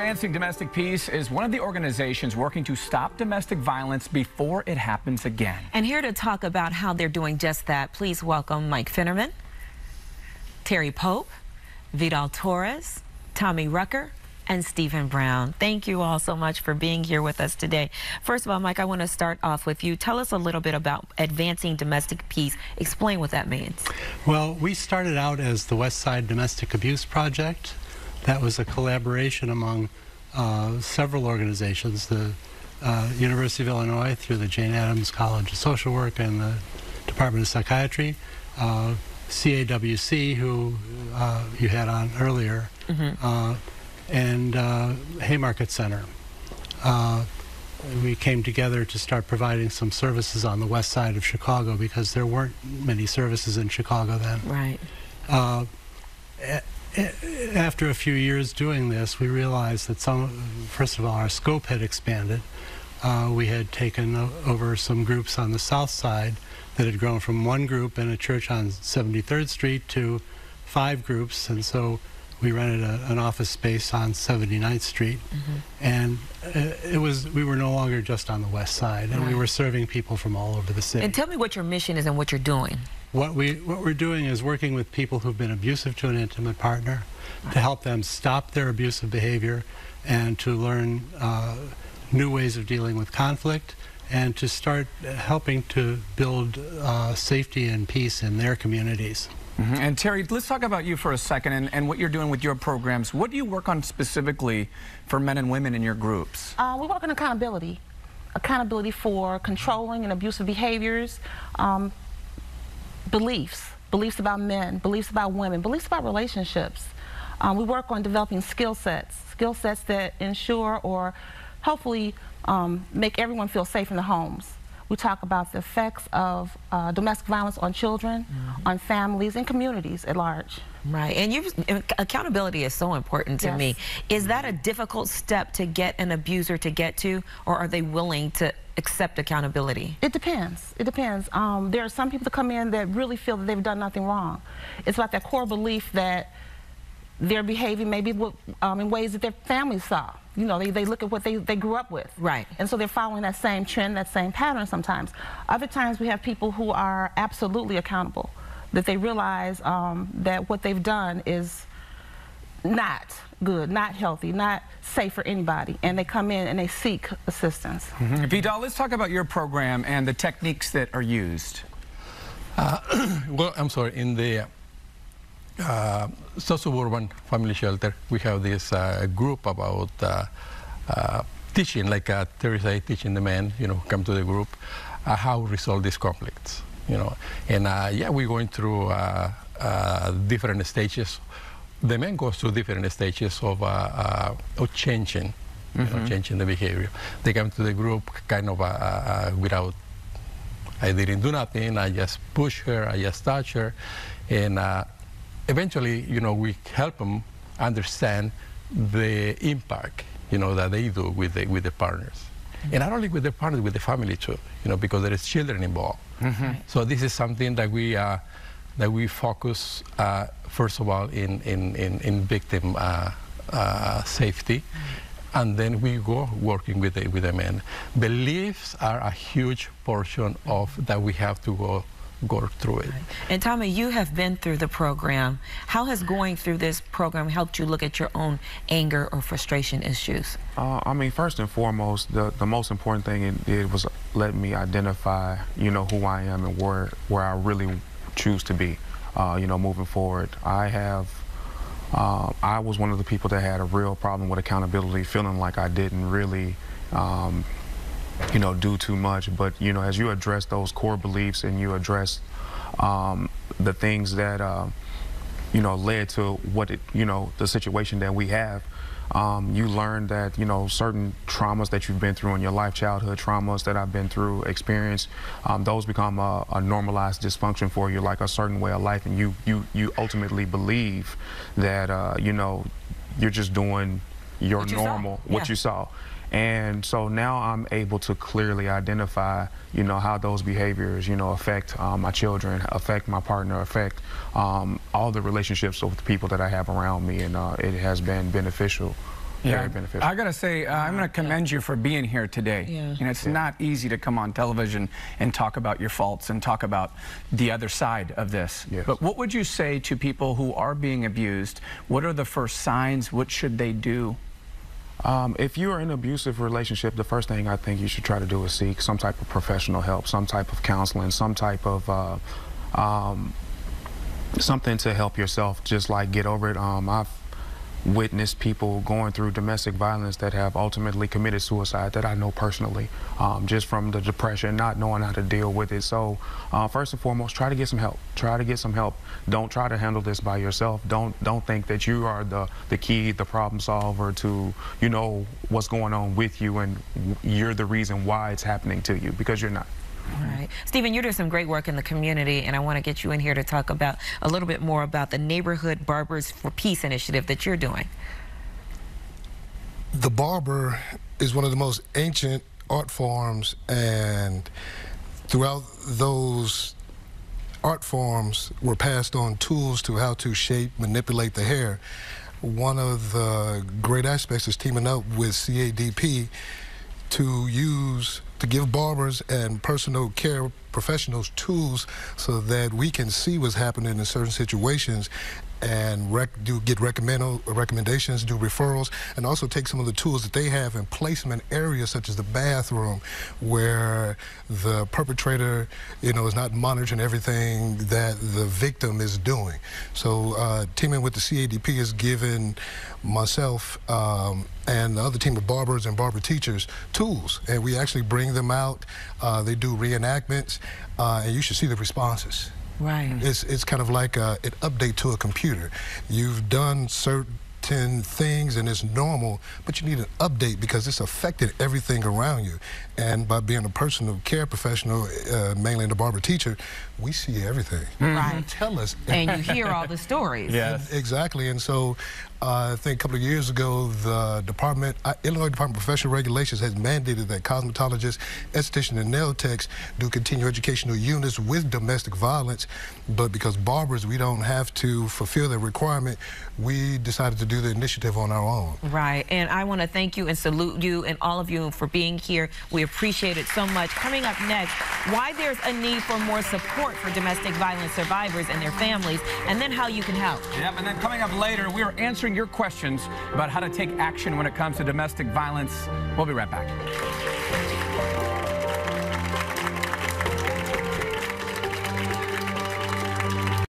Advancing Domestic Peace is one of the organizations working to stop domestic violence before it happens again. And here to talk about how they're doing just that, please welcome Mike Finnerman, Terry Pope, Vidal Torres, Tommy Rucker, and Stephen Brown. Thank you all so much for being here with us today. First of all, Mike, I want to start off with you. Tell us a little bit about advancing domestic peace. Explain what that means. Well, we started out as the West Side Domestic Abuse Project. That was a collaboration among uh, several organizations, the uh, University of Illinois through the Jane Addams College of Social Work and the Department of Psychiatry, uh, CAWC, who uh, you had on earlier, mm -hmm and uh, Haymarket Center. Uh, we came together to start providing some services on the west side of Chicago because there weren't many services in Chicago then. Right. After a few years doing this, we realized that some, first of all, our scope had expanded. Uh, we had taken over some groups on the south side that had grown from one group in a church on 73rd Street to five groups, and so we rented a, an office space on 79th Street, mm -hmm. and uh, it was we were no longer just on the west side, and right. we were serving people from all over the city. And tell me what your mission is and what you're doing. What we what we're doing is working with people who've been abusive to an intimate partner, to help them stop their abusive behavior, and to learn uh, new ways of dealing with conflict, and to start helping to build uh, safety and peace in their communities. Mm -hmm. And Terry, let's talk about you for a second and, and, what you're doing with your programs. What do you work on specifically for men and women in your groups? Uh, we work on accountability. Accountability for controlling and abusive behaviors, um, beliefs, beliefs about men, beliefs about women, beliefs about relationships. Um, we work on developing skill sets, skill sets that ensure or hopefully um, make everyone feel safe in the homes. We talk about the effects of uh, domestic violence on children, mm -hmm. on families, and communities at large. Right, and you accountability is so important to yes. me. Is that a difficult step to get an abuser to get to, or are they willing to accept accountability? It depends. It depends. Um, there are some people that come in that really feel that they've done nothing wrong. It's about that core belief that they're behaving maybe um, in ways that their families saw. You know, they, they look at what they, they grew up with. Right. And so they're following that same trend, that same pattern sometimes. Other times we have people who are absolutely accountable, that they realize um, that what they've done is not good, not healthy, not safe for anybody, and they come in and they seek assistance. Mm -hmm. Vidal, let's talk about your program and the techniques that are used. Uh, well, I'm sorry, in the uh, suburban family shelter, we have this uh, group about uh, uh teaching, like uh, Teresa teaching the men, you know, come to the group, uh, how resolve these conflicts, you know. And yeah, we're going through different stages. The men go through different stages of, of changing, -hmm. know, mm-hmm. changing the behavior. They come to the group kind of without I didn't do nothing. I just push her. I just touch her, and uh, eventually, you know, we help them understand the impact, you know, that they do with the, with the partners. Mm -hmm. And not only with the partners, with the family too, you know, because there is children involved. Mm -hmm. So this is something that we, uh, that we focus, uh, first of all, in, in, in, in victim uh, uh safety. And then we go working with the, with the men. Beliefs are a huge portion of that we have to go go through it. And Tommy, you have been through the program. How has going through this program helped you look at your own anger or frustration issues? Uh, I mean, first and foremost, the, the most important thing it did was let me identify, you know, who I am and where, where I really choose to be, uh, you know, moving forward. I have, uh, I was one of the people that had a real problem with accountability, feeling like I didn't really um, you know, do too much. But, you know, as you address those core beliefs and you address um, the things that, uh, you know, led to what it, you know, the situation that we have, um, you learn that, you know, certain traumas that you've been through in your life, childhood traumas that I've been through, experience, um, those become a, a, normalized dysfunction for you, like a certain way of life. And you, you, you ultimately believe that, uh, you know, you're just doing your what normal, what you saw. And so now I'm able to clearly identify, you know, how those behaviors, you know, affect um, my children, affect my partner, affect um, all the relationships with the people that I have around me, and uh, it has been beneficial. very beneficial. I gotta say, uh, I'm gonna commend you for being here today. Yeah. And it's not easy to come on television and talk about your faults and talk about the other side of this. Yes. But what would you say to people who are being abused? What are the first signs? What should they do? Um, if you're in an abusive relationship, the first thing I think you should try to do is seek some type of professional help, some type of counseling, some type of uh, um, something to help yourself just like get over it. Um, I've witnessed people going through domestic violence that have ultimately committed suicide that I know personally, um, just from the depression, not knowing how to deal with it. So, uh, first and foremost, try to get some help. Try to get some help. Don't try to handle this by yourself. Don't don't think that you are the the key, the problem solver to you know what's going on with you and you're the reason why it's happening to you because you're not. All right. Stephen, you're doing some great work in the community, and I want to get you in here to talk about a little bit more about the Neighborhood Barbers for Peace initiative that you're doing. the barber is one of the most ancient art forms, and throughout those art forms were passed on tools to how to shape, manipulate the hair. One of the great aspects is teaming up with CADP to use to give barbers and personal care professionals tools so that we can see what's happening in certain situations and rec- do get recommend recommendations, do referrals, and also take some of the tools that they have and place them in areas such as the bathroom, where the perpetrator, you know, is not monitoring everything that the victim is doing. So, uh, teaming with the CADP has given myself um, and the other team of barbers and barber teachers tools, and we actually bring them out. Uh, they do reenactments, uh, and you should see the responses. Right. It's it's kind of like a, an update to a computer. You've done certain things and it's normal, but you need an update because it's affected everything around you. And by being a personal care professional, uh, mainly the barber teacher, we see everything. Right. Tell us. And you hear all the stories. Yes. Exactly, and so uh, I think a couple of years ago, the Department, uh, Illinois Department of Professional Regulations has mandated that cosmetologists, estheticians, and nail techs do continuing educational units with domestic violence. But because barbers, we don't have to fulfill that requirement, we decided to do the initiative on our own. Right. And I want to thank you and salute you and all of you for being here. We appreciate it so much. Coming up next, why there's a need for more support for domestic violence survivors and their families, and then how you can help. Yep, and then coming up later, we are answering your questions about how to take action when it comes to domestic violence. We'll be right back.